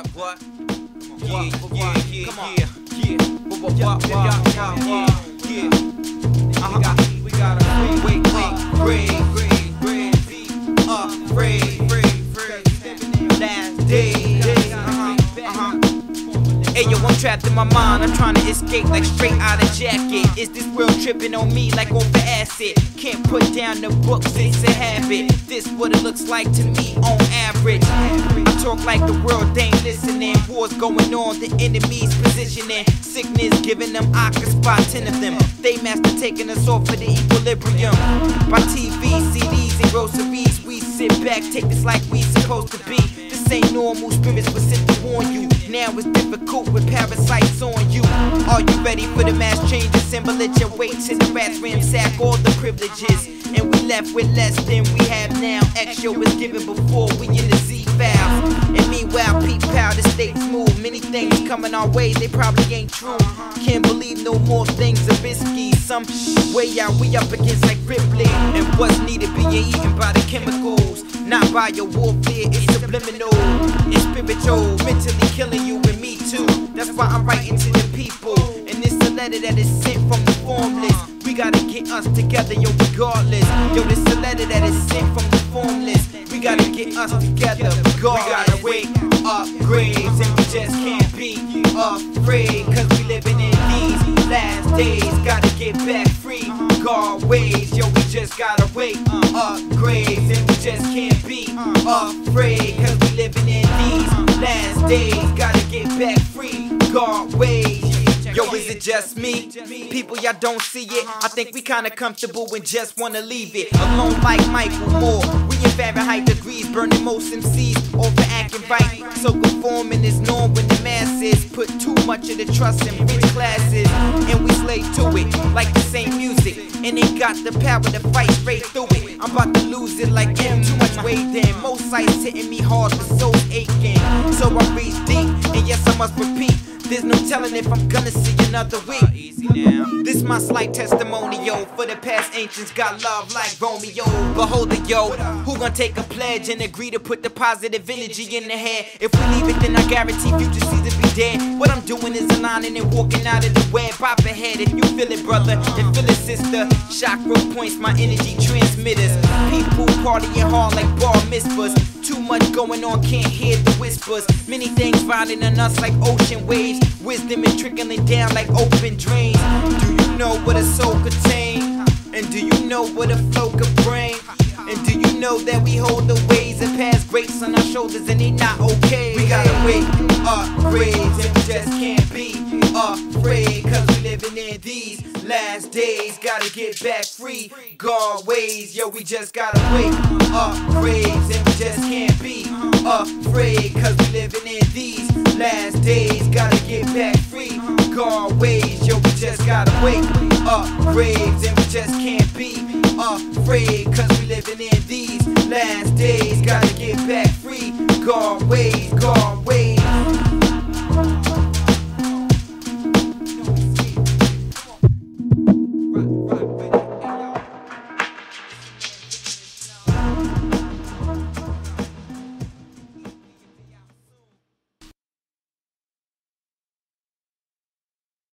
what, what? Yeah, yeah, yeah, yeah, trapped in my mind. I'm trying to escape like straight out of jacket. Is this world tripping on me like over acid? Can't put down the books, it's a habit. This what it looks like to me on average. I talk like the world ain't listening. Wars going on, the enemy's positioning. Sickness giving them I can spot ten of them. They master taking us off of the equilibrium. By TV, CDs, and groceries, we sit back, take this like we supposed to be. This ain't normal, spirits were sent to warn you. Now it's difficult with parasites on you. Are you ready for the mass change? Assemble at your weights and the rats ransack all the privileges. And we left with less than we have now. Extra was given before we in the Z files. And meanwhile, peep pow, the states move. Many things coming our way, they probably ain't true. Can't believe no more things are risky. Some way out, we up against like Ripley. And what's needed being eaten by the chemicals. Not by your warfare, it's subliminal. It's spiritual, mentally killing you and me too. That's why I'm writing to the people. And it's a letter that is sent from the formless. We gotta get us together, yo, regardless. Yo, this a letter that is sent from the formless. We gotta get us together, regardless. We gotta wake up grades, and we just can't be afraid. Cause we living in these last days. Gotta get back free. God ways, yo, we just gotta wake up grades, and we just can't be afraid. Gotta get back free. God ways. Yo, is it just me? People, y'all don't see it. I think we kinda comfortable and just wanna leave it alone like Michael Moore. We in Fahrenheit degrees, burning most MCs over acting right. So conforming is norm when the masses put too much of the trust in rich classes. And we slave to it, like the same music. And it got the power to fight straight through it. I'm about to lose it like Em, too much weight then. Most sights hitting me hard, the soul's aching. So I There's no telling if I'm gonna see another week. Ah, easy now. This my slight testimonial for the past ancients got love like Romeo. Behold it, yo. Who gonna take a pledge and agree to put the positive energy in the head? If we leave it, then I guarantee future seasons be dead. What I'm doing is aligning and walking out of the web. Pop ahead if you feel it, brother. And feel it, sister. Chakra points, my energy transmitters. People partying hard like bar mitzvahs. Too much going on, can't hear the whispers. Many things riding on us like ocean waves. Wisdom is trickling down like open drains. Do you know what a soul contains? And do you know what a flow could bring? And do you know that we hold the ways of past greats on our shoulders and they not okay? We gotta wake up grades and just can't be afraid Cause we living in these last days. Gotta get back free, God ways. Yo, we just gotta wake up grades and we just can't be afraid Cause we living in these last days. Gotta get back free, God ways. Yo, we just gotta wake up grades and we just can't be afraid Cause we living in these last days